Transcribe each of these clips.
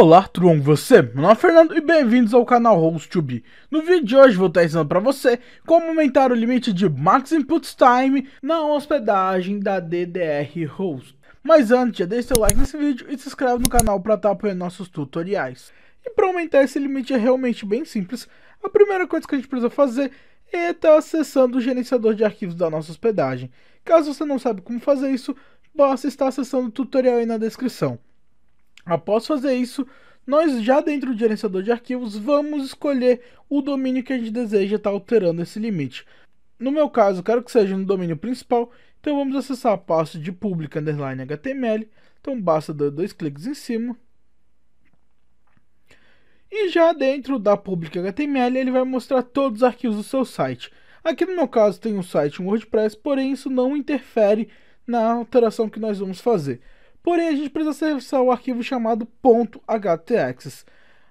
Olá, com você? Meu nome é Fernando e bem-vindos ao canal Host2B. No vídeo de hoje vou estar ensinando para você como aumentar o limite de Max Input Time na hospedagem da DDR Host. Mas antes, já deixe seu like nesse vídeo e se inscreve no canal para estar apoiando nossos tutoriais. E para aumentar esse limite é realmente bem simples. A primeira coisa que a gente precisa fazer é estar acessando o gerenciador de arquivos da nossa hospedagem. Caso você não saiba como fazer isso, basta estar acessando o tutorial aí na descrição. Após fazer isso, nós já dentro do gerenciador de arquivos vamos escolher o domínio que a gente deseja estar alterando esse limite. No meu caso, quero que seja no domínio principal, então vamos acessar a pasta de public underline HTML. Então basta dar dois cliques em cima. E já dentro da public HTML ele vai mostrar todos os arquivos do seu site. Aqui no meu caso tem um site WordPress, porém isso não interfere na alteração que nós vamos fazer. Porém, a gente precisa acessar o arquivo chamado .htaccess.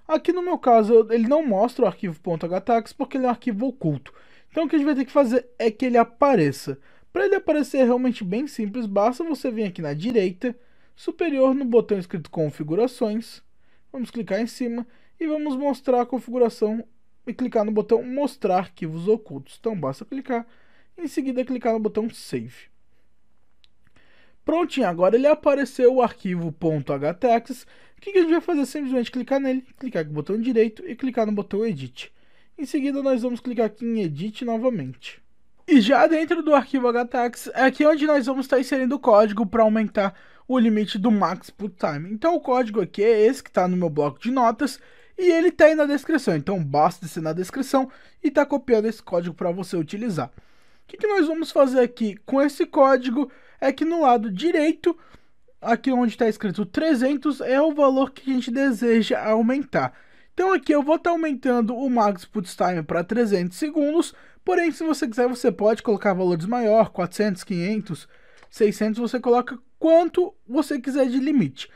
Aqui no meu caso, ele não mostra o arquivo .htaccess porque ele é um arquivo oculto. Então o que a gente vai ter que fazer é que ele apareça. Para ele aparecer é realmente bem simples, basta você vir aqui na direita, superior no botão escrito configurações. Vamos clicar em cima e vamos mostrar a configuração e clicar no botão mostrar arquivos ocultos. Então basta clicar, em seguida clicar no botão save. Prontinho, agora ele apareceu o arquivo .htaccess. O que, a gente vai fazer? Simplesmente clicar nele, clicar com o botão direito e clicar no botão Edit. Em seguida, nós vamos clicar aqui em Edit novamente. E já dentro do arquivo htaccess, é aqui onde nós vamos estar inserindo o código para aumentar o limite do max put time. Então o código aqui é esse que está no meu bloco de notas e ele está aí na descrição. Então basta descer na descrição e tá copiando esse código para você utilizar. O que, que nós vamos fazer aqui com esse código? É que no lado direito, aqui onde está escrito 300, é o valor que a gente deseja aumentar. Então aqui eu vou estar tá aumentando o max put time para 300 segundos, porém se você quiser você pode colocar valores maior, 400, 500, 600, você coloca quanto você quiser de limite.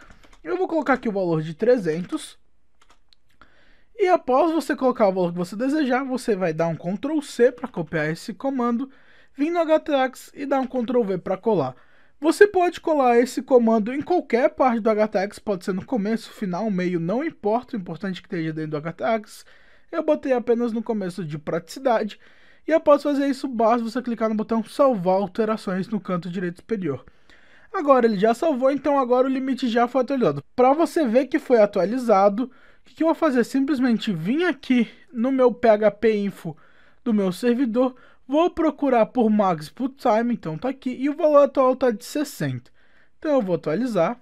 Eu vou colocar aqui o valor de 300. E após você colocar o valor que você desejar, você vai dar um Ctrl C para copiar esse comando vir no HTX e dar um Ctrl V para colar. Você pode colar esse comando em qualquer parte do HTX, pode ser no começo, final, meio, não importa, o importante é que esteja dentro do HTX. Eu botei apenas no começo de praticidade. E após fazer isso, basta você clicar no botão salvar alterações no canto direito superior. Agora ele já salvou, então agora o limite já foi atualizado. Para você ver que foi atualizado, o que, que eu vou fazer? Simplesmente vir aqui no meu PHP Info do meu servidor, Vou procurar por Max Put Time, então tá aqui, e o valor atual tá de 60. Então eu vou atualizar.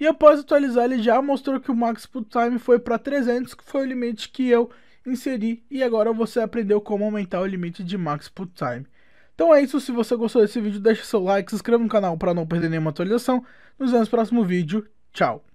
E após atualizar, ele já mostrou que o Max Put Time foi para 300, que foi o limite que eu inseri. E agora você aprendeu como aumentar o limite de Max Put Time. Então é isso, se você gostou desse vídeo, deixe seu like, se inscreva no canal para não perder nenhuma atualização. Nos vemos no próximo vídeo. Tchau!